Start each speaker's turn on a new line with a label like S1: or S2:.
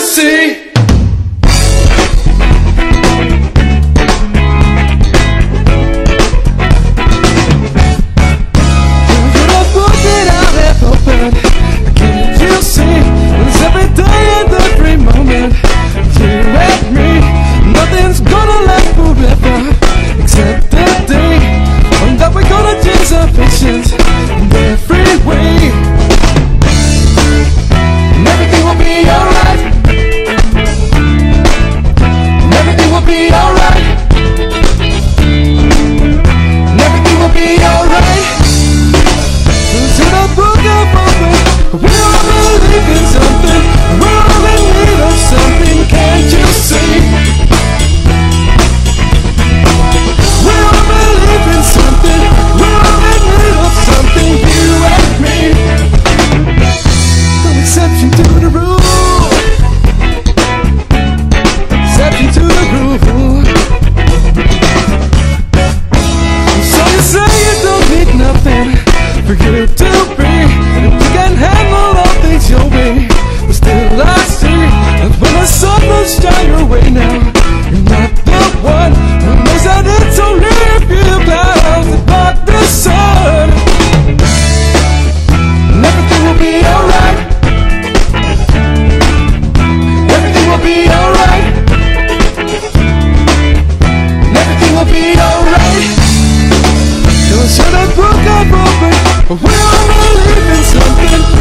S1: see?
S2: Open all believe something